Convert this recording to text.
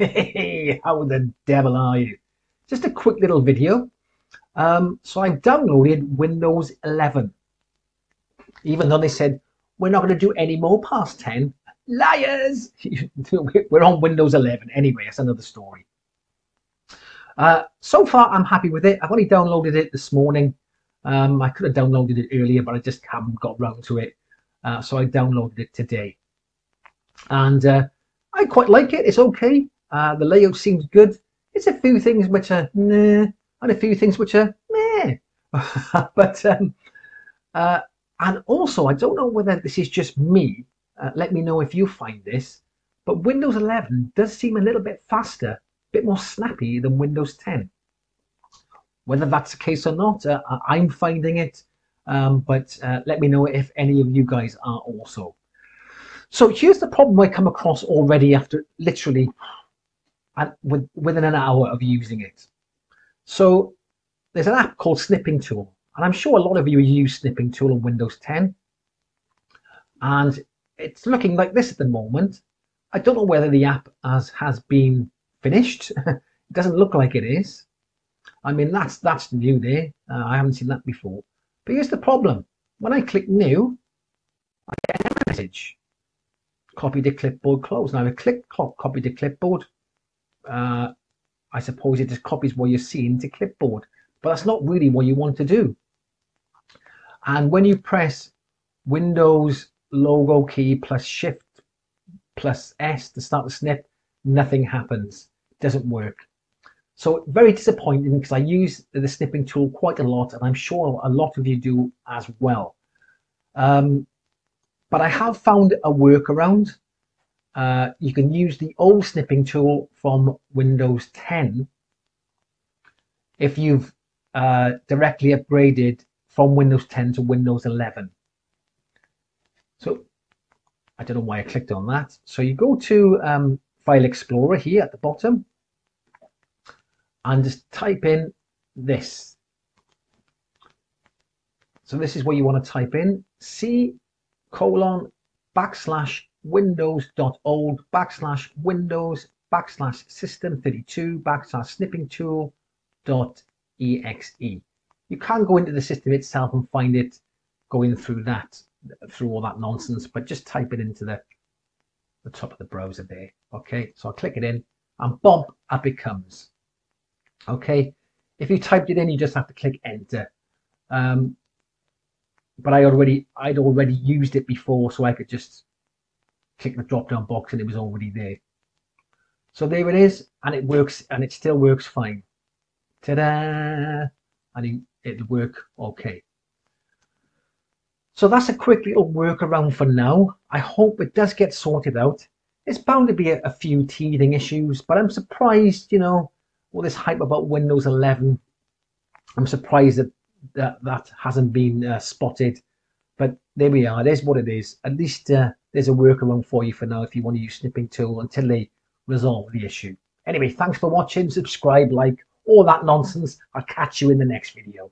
Hey, how the devil are you? Just a quick little video. Um, so I've downloaded Windows 11. Even though they said, we're not going to do any more past 10. Liars! we're on Windows 11. Anyway, that's another story. Uh, so far, I'm happy with it. I've only downloaded it this morning. Um, I could have downloaded it earlier, but I just haven't got round to it. Uh, so I downloaded it today. And uh, I quite like it. It's okay. Uh, the layout seems good. It's a few things which are nah, and a few things which are meh. but um, uh, and also, I don't know whether this is just me. Uh, let me know if you find this. But Windows 11 does seem a little bit faster, a bit more snappy than Windows 10. Whether that's the case or not, uh, I'm finding it. Um, but uh, let me know if any of you guys are also. So here's the problem I come across already after literally and with, within an hour of using it. So there's an app called Snipping Tool, and I'm sure a lot of you use Snipping Tool on Windows 10. And it's looking like this at the moment. I don't know whether the app has, has been finished. it doesn't look like it is. I mean, that's that's new there. Uh, I haven't seen that before. But here's the problem. When I click new, I get a message. Copy the clipboard close. Now I click copy the clipboard uh, I suppose it just copies what you're seeing to clipboard, but that's not really what you want to do. And when you press Windows logo key plus Shift plus S to start the snip, nothing happens. It doesn't work. So very disappointing because I use the snipping tool quite a lot, and I'm sure a lot of you do as well. Um, but I have found a workaround uh, you can use the old snipping tool from Windows 10 if you've uh, directly upgraded from Windows 10 to Windows 11. So I don't know why I clicked on that. So you go to um, File Explorer here at the bottom and just type in this. So this is what you want to type in C colon backslash windows.old backslash windows backslash system32 backslash snipping tool dot exe. You can go into the system itself and find it going through that, through all that nonsense, but just type it into the, the top of the browser there. Okay, so I'll click it in and boom, up it comes. Okay, if you typed it in, you just have to click enter. Um, but I already, I'd already used it before, so I could just click the drop down box and it was already there. So there it is, and it works, and it still works fine. Ta-da! And it, will work okay. So that's a quick little workaround for now. I hope it does get sorted out. It's bound to be a, a few teething issues, but I'm surprised, you know, all this hype about Windows 11. I'm surprised that that, that hasn't been uh, spotted. But there we are. There's what it is. At least uh, there's a workaround for you for now if you want to use snipping tool until they resolve the issue. Anyway, thanks for watching, subscribe, like, all that nonsense. I'll catch you in the next video.